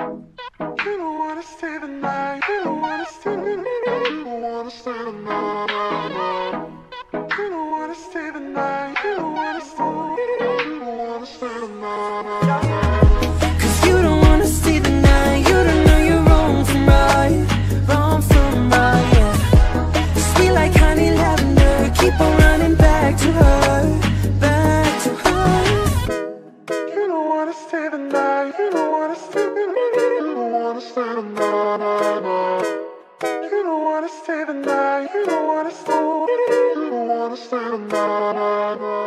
You don't wanna stay the night stay the night, night, night. You don't wanna stay the night, you don't wanna stay, you don't wanna stay the night, night, night.